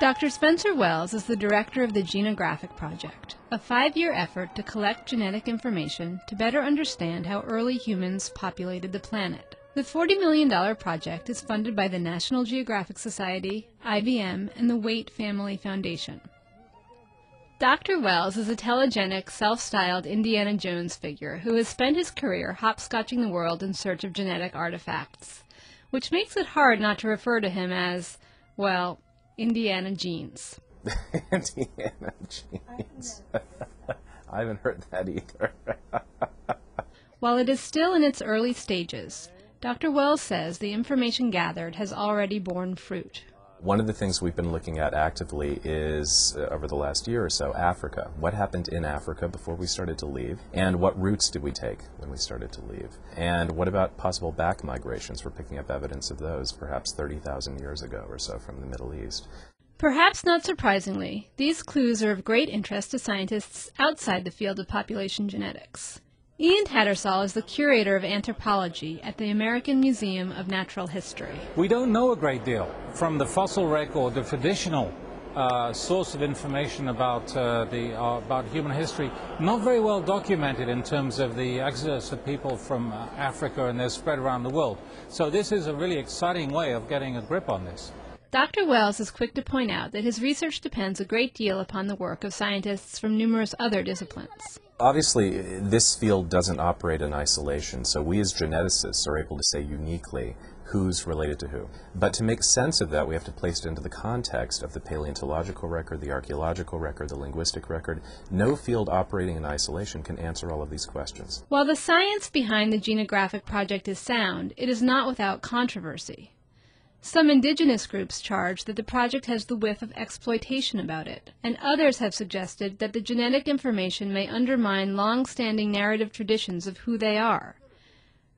Dr. Spencer Wells is the director of the Genographic Project, a five year effort to collect genetic information to better understand how early humans populated the planet. The $40 million project is funded by the National Geographic Society, IBM, and the Waitt Family Foundation. Dr. Wells is a telegenic, self styled Indiana Jones figure who has spent his career hopscotching the world in search of genetic artifacts, which makes it hard not to refer to him as, well, Indiana Jeans. Indiana jeans. I haven't heard that either. While it is still in its early stages, Dr. Wells says the information gathered has already borne fruit. One of the things we've been looking at actively is, uh, over the last year or so, Africa. What happened in Africa before we started to leave? And what routes did we take when we started to leave? And what about possible back migrations? We're picking up evidence of those perhaps 30,000 years ago or so from the Middle East. Perhaps not surprisingly, these clues are of great interest to scientists outside the field of population genetics. Ian Tattersall is the curator of anthropology at the American Museum of Natural History. We don't know a great deal from the fossil record, the traditional uh, source of information about uh, the uh, about human history. Not very well documented in terms of the exodus of people from uh, Africa and their spread around the world. So this is a really exciting way of getting a grip on this. Dr. Wells is quick to point out that his research depends a great deal upon the work of scientists from numerous other disciplines. Obviously, this field doesn't operate in isolation, so we as geneticists are able to say uniquely who's related to who. But to make sense of that, we have to place it into the context of the paleontological record, the archaeological record, the linguistic record. No field operating in isolation can answer all of these questions. While the science behind the Genographic Project is sound, it is not without controversy. Some indigenous groups charge that the project has the whiff of exploitation about it, and others have suggested that the genetic information may undermine long standing narrative traditions of who they are.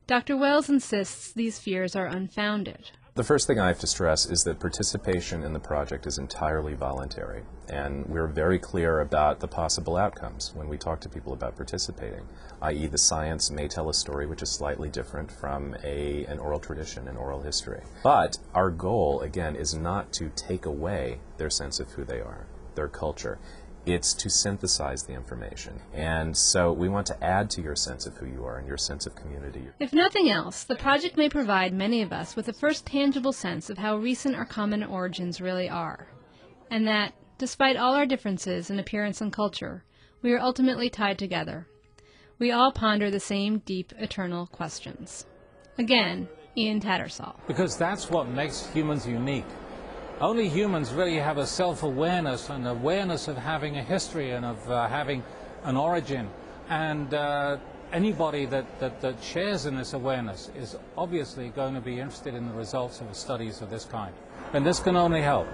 Dr. Wells insists these fears are unfounded. The first thing I have to stress is that participation in the project is entirely voluntary, and we're very clear about the possible outcomes when we talk to people about participating, i.e., the science may tell a story which is slightly different from a, an oral tradition, an oral history. But our goal, again, is not to take away their sense of who they are, their culture it's to synthesize the information. And so we want to add to your sense of who you are and your sense of community. If nothing else, the project may provide many of us with a first tangible sense of how recent our common origins really are. And that, despite all our differences in appearance and culture, we are ultimately tied together. We all ponder the same deep, eternal questions. Again, Ian Tattersall. Because that's what makes humans unique. Only humans really have a self-awareness and awareness of having a history and of uh, having an origin. And uh, anybody that, that, that shares in this awareness is obviously going to be interested in the results of studies of this kind. And this can only help.